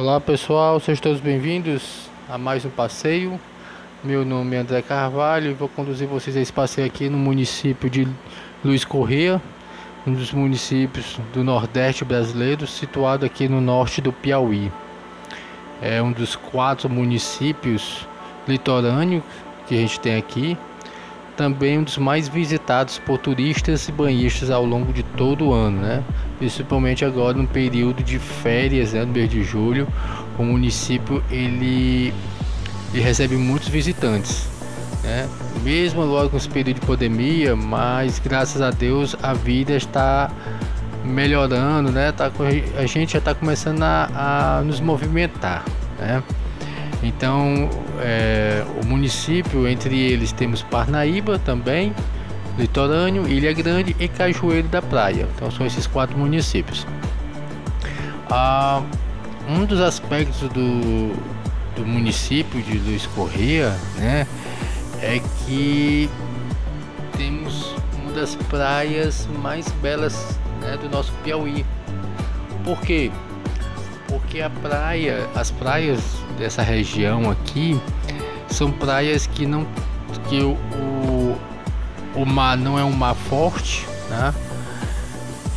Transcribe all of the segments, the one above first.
Olá pessoal, sejam todos bem-vindos a mais um passeio. Meu nome é André Carvalho e vou conduzir vocês a esse passeio aqui no município de Luiz Corrêa, um dos municípios do Nordeste brasileiro, situado aqui no norte do Piauí. É um dos quatro municípios litorâneos que a gente tem aqui. Também um dos mais visitados por turistas e banhistas ao longo de todo o ano, né? Principalmente agora no período de férias, né? no mês de julho, o município ele, ele recebe muitos visitantes, né? Mesmo agora com esse período de pandemia, mas graças a Deus a vida está melhorando, né? Tá, a gente já está começando a, a nos movimentar, né? Então, é, o município, entre eles temos Parnaíba também, Litorâneo, Ilha Grande e Cajueiro da Praia. Então, são esses quatro municípios. Ah, um dos aspectos do, do município de Luiz Correia, né, é que temos uma das praias mais belas né, do nosso Piauí. Por quê? Porque a praia, as praias dessa região aqui são praias que não que o, o, o mar não é um mar forte, né?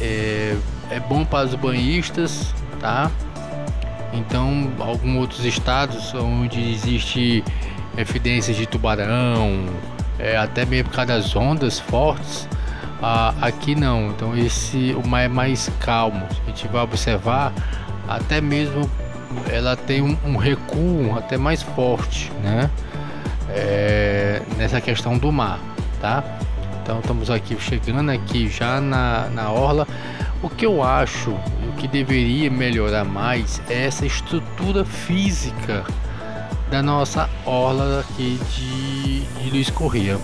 É, é bom para os banhistas, tá? Então, alguns outros estados onde existe evidências de tubarão, é, até mesmo por causa das ondas fortes, aqui não. Então, esse o mar é mais calmo. A gente vai observar até mesmo ela tem um, um recuo até mais forte, né? É, nessa questão do mar, tá? Então estamos aqui chegando aqui já na, na orla. O que eu acho, o que deveria melhorar mais é essa estrutura física da nossa orla aqui de, de Luiz Corrêa.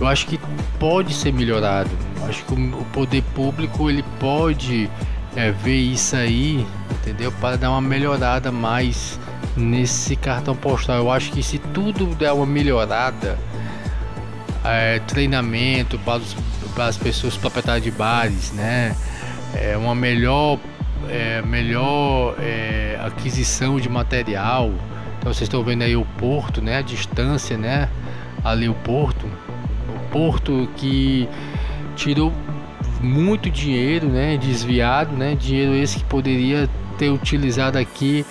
Eu acho que pode ser melhorado. Eu acho que o poder público ele pode é, ver isso aí, entendeu? Para dar uma melhorada mais nesse cartão postal. Eu acho que se tudo der uma melhorada, é, treinamento para, os, para as pessoas proprietárias de bares, né? É, uma melhor, é, melhor é, aquisição de material. Então vocês estão vendo aí o porto, né? A distância, né? Ali o porto, o porto que tirou muito dinheiro, né, desviado, né, dinheiro esse que poderia ter utilizado aqui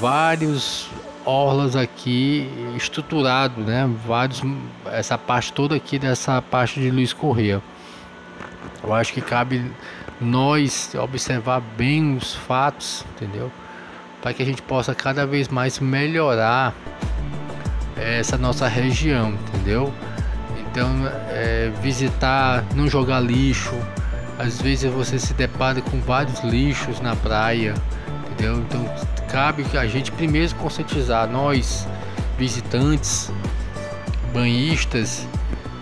vários orlas aqui estruturado, né, vários essa parte toda aqui dessa parte de Luiz Correia. Eu acho que cabe nós observar bem os fatos, entendeu? Para que a gente possa cada vez mais melhorar essa nossa região, entendeu? Então, é, visitar, não jogar lixo. Às vezes você se depara com vários lixos na praia, entendeu? Então, cabe que a gente primeiro conscientizar nós, visitantes, banhistas,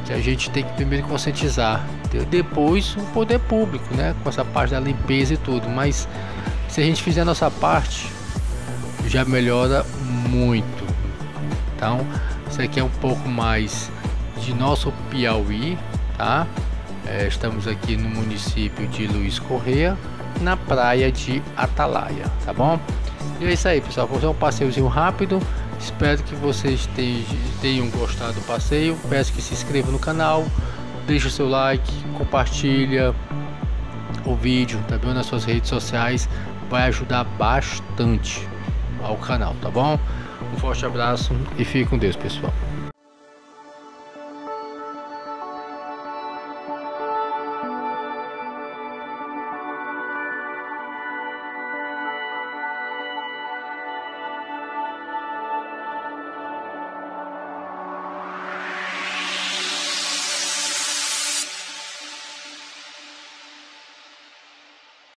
que a gente tem que primeiro conscientizar. Depois o poder público, né? Com essa parte da limpeza e tudo. Mas se a gente fizer a nossa parte, já melhora muito. Então, isso aqui é um pouco mais de nosso Piauí, tá? É, estamos aqui no município de Luiz Correia, na praia de Atalaia, tá bom? E é isso aí, pessoal. Fazer um passeiozinho rápido. Espero que vocês tenham gostado do passeio. Peço que se inscreva no canal, deixe o seu like, compartilha o vídeo, tá bom? Nas suas redes sociais. Vai ajudar bastante ao canal, tá bom? Um forte abraço e fique com Deus, pessoal.